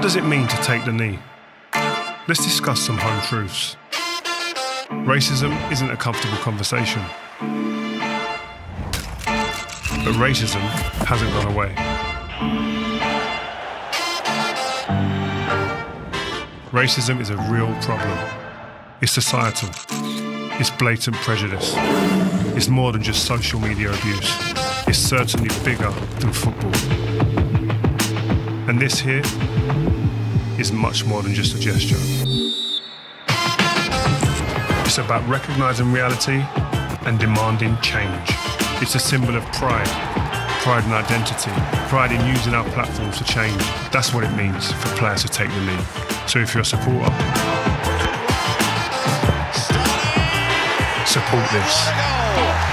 does it mean to take the knee? Let's discuss some home truths. Racism isn't a comfortable conversation. But racism hasn't gone away. Racism is a real problem. It's societal. It's blatant prejudice. It's more than just social media abuse. It's certainly bigger than football. And this here is much more than just a gesture. It's about recognizing reality and demanding change. It's a symbol of pride, pride in identity, pride in using our platforms to change. That's what it means for players to take the lead. So if you're a supporter, support this.